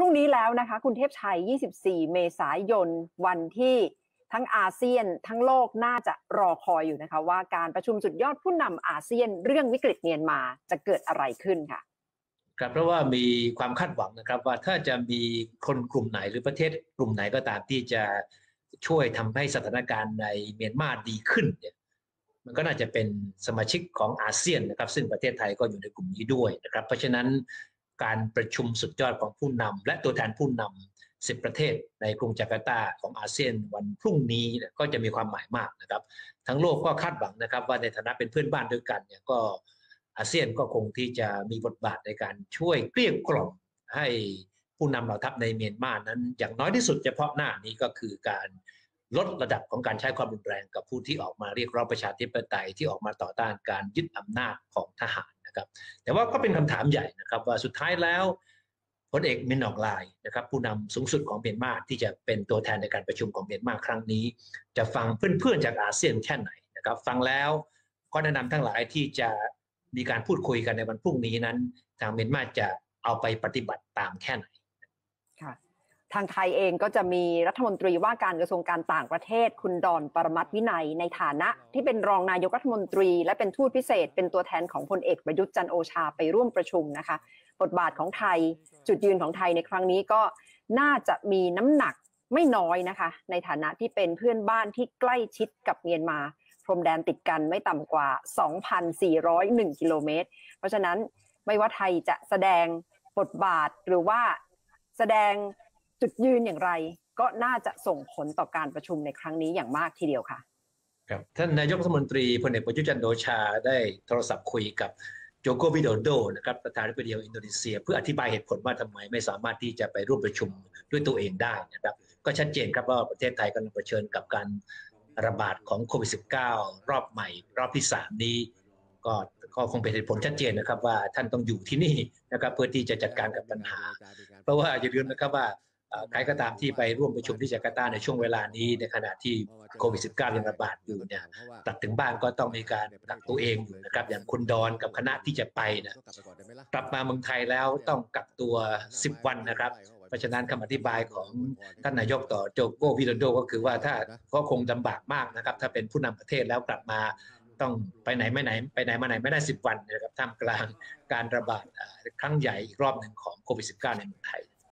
รุ่งนี้แล้วนะคะ คุณเทพชัย 24 เมษายน วันที่ทั้งอาเซียนทั้งโลกน่าจะรอคอยอยู่นะคะ ว่าการประชุมสุดยอดผู้นำอาเซียนเรื่องวิกฤตเมียนมาจะเกิดอะไรขึ้นค่ะครับเพราะว่ามีความคาดหวังนะครับว่าถ้าจะมีคนกลุ่มไหนหรือประเทศกลุ่มไหนก็ตามที่จะช่วยทำให้สถานการณ์ในเมียนมาดีขึ้นเนี่ยมันก็น่าจะเป็นสมาชิกของอาเซียนนะครับ ซึ่งประเทศไทยก็อยู่ในกลุ่มนี้ด้วยนะครับ เพราะฉะนั้น การประชุมสุดยอดของผู้นำและตัวแทนผู้นำสิบประเทศในกรุงจาการ์ตาของอาเซียนวันพรุ่งนี้ก็จะมีความหมายมากนะครับ ทั้งโลกก็คาดหวังนะครับ ว่าในฐานะเป็นเพื่อนบ้านด้วยกันเนี่ยก็อาเซียนก็คงที่จะมีบทบาทในการช่วยเกลี้ยกล่อมให้ผู้นำเหล่าทัพในเมียนมานั้น อย่างน้อยที่สุดเฉพาะหน้านี้ก็คือการลดระดับของการใช้ความรุนแรงกับผู้ที่ออกมาเรียกร้องประชาธิปไตยที่ออกมาต่อต้านการยึดอำนาจของทหาร นะครับแต่ว่าก็เป็นคำถามใหญ่นะครับว่าสุดท้ายแล้วพลเอกมินออกไลน์นะครับผู้นำสูงสุดของเมียนมาที่จะเป็นตัวแทนในการประชุมของเมียนมาครั้งนี้ จะฟังเพื่อนๆจากอาเซียนแค่ไหนนะครับฟังแล้วก็แนะนำทั้งหลายที่จะมีการพูดคุยกันในวันพรุ่งนี้นั้น ทางเมียนมาจะเอาไปปฏิบัติตามแค่ไหนค่ะ ทางไทยเองก็จะมีรัฐมนตรีว่าการกระทรวงการต่างประเทศ คุณดอนปรมัตวินัยในฐานะ ที่เป็นรองนายกรัฐมนตรี และเป็นทูตพิเศษ เป็นตัวแทนของพลเอกประยุทธ์จันโอชาไปร่วมประชุมนะคะ บทบาทของไทย จุดยืนของไทยในครั้งนี้ก็น่าจะมีน้ำหนักไม่น้อยนะคะ ในฐานะที่เป็นเพื่อนบ้านที่ใกล้ชิดกับเมียนมา พรมแดนติดกันไม่ต่ำกว่า 2,401 กิโลเมตร เพราะฉะนั้นไม่ว่าไทยจะแสดงบทบาทหรือว่าแสดง จุดยืนอย่างไรก็น่าจะส่งผลต่อการประชุมในครั้งนี้อย่างมากทีเดียวค่ะครับท่านนายกรัฐมนตรีพลเอกประยุจันโอชาได้โทรศัพท์คุยกับโจโกวิโดโดนะครับประธานาธิบดีอินโดนีเซีย เพื่ออธิบายเหตุผลว่าทำไมไม่สามารถที่จะไปร่วมประชุมด้วยตัวเองได้นะครับก็ชัดเจนครับว่าประเทศไทยกำลังเผชิญกับการระบาดของโควิด -19 รอบใหม่ รอบที่สามนี้ ก็ก็คงเป็นเหตุผลชัดเจนนะครับว่าท่านต้องอยู่ที่นี่นะครับเพื่อที่จะจัดการกับปัญหา เพราะว่าอย่าลืมนะครับว่า ใครก็ตามที่ไปร่วมประชุมที่จาการ์ตาในช่วงเวลานี้ในขณะที่โควิด -19 ยังระบาดอยู่เนี่ยกลับถึงบ้านก็ต้องมีการกักตัวเองอยู่นะครับ อย่างคุณดอนกับคณะที่จะไปนะกลับมาเมืองไทยแล้วต้องกักตัว 10 วันนะครับเพราะฉะนั้นคำอธิบายของท่านนายกต่อโจโกวิโดโดก็คือว่าถ้าก็คงลำบากมากนะครับ ถ้าเป็นผู้นำประเทศแล้วกลับมาต้องไปไหนไม่ไหน ไปไหนมาไหนไม่ได้ 10 วันนะครับท่ามกลางการระบาดครั้งใหญ่อีกรอบหนึ่งของโควิด -19 ในเมืองไทย